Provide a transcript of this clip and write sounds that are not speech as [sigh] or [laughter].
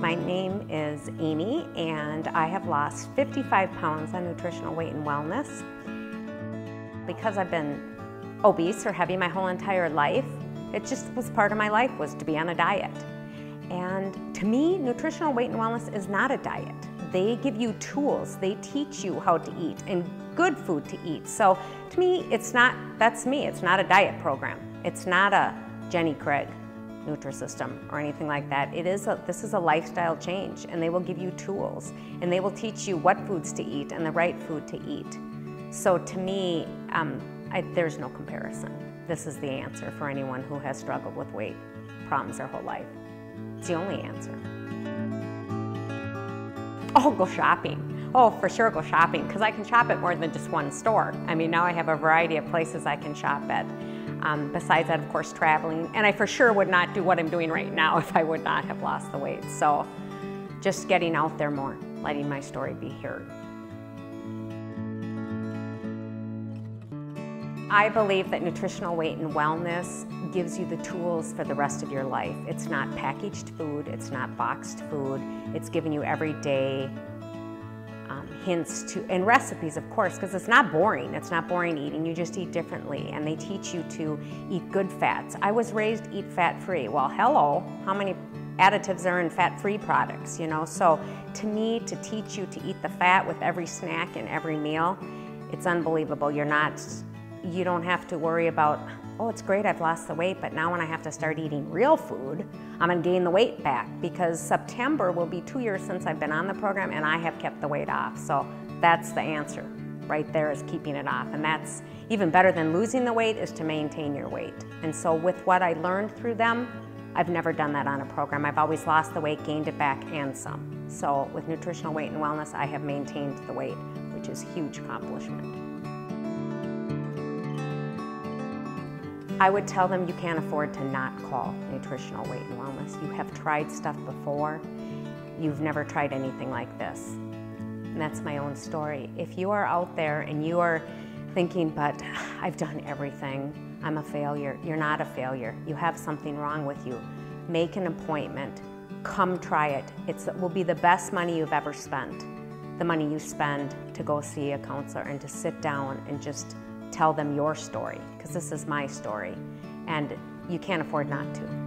My name is Amy, and I have lost 55 pounds on nutritional weight and wellness. Because I've been obese or heavy my whole entire life, it just was part of my life was to be on a diet. And to me, nutritional weight and wellness is not a diet. They give you tools, they teach you how to eat and good food to eat. So to me, it's not, that's me, it's not a diet program. It's not a Jenny Craig. Nutrisystem or anything like that. It is a, this is a lifestyle change and they will give you tools and they will teach you what foods to eat and the right food to eat. So to me, um, I, there's no comparison. This is the answer for anyone who has struggled with weight problems their whole life. It's the only answer. Oh, go shopping. Oh, for sure go shopping because I can shop at more than just one store. I mean, now I have a variety of places I can shop at. Um, besides that, of course, traveling. And I for sure would not do what I'm doing right now [laughs] if I would not have lost the weight. So just getting out there more, letting my story be heard. I believe that nutritional weight and wellness gives you the tools for the rest of your life. It's not packaged food, it's not boxed food, it's giving you everyday hints to, and recipes, of course, because it's not boring. It's not boring eating. You just eat differently, and they teach you to eat good fats. I was raised eat fat-free. Well, hello, how many additives are in fat-free products, you know? So to me, to teach you to eat the fat with every snack and every meal, it's unbelievable. You're not, you don't have to worry about oh, it's great, I've lost the weight, but now when I have to start eating real food, I'm gonna gain the weight back because September will be two years since I've been on the program and I have kept the weight off. So that's the answer right there is keeping it off. And that's even better than losing the weight is to maintain your weight. And so with what I learned through them, I've never done that on a program. I've always lost the weight, gained it back, and some. So with nutritional weight and wellness, I have maintained the weight, which is huge accomplishment. I would tell them you can't afford to not call nutritional weight and wellness. You have tried stuff before. You've never tried anything like this. And that's my own story. If you are out there and you are thinking, but [sighs] I've done everything, I'm a failure. You're not a failure. You have something wrong with you. Make an appointment. Come try it. It's, it will be the best money you've ever spent. The money you spend to go see a counselor and to sit down and just tell them your story, because this is my story, and you can't afford not to.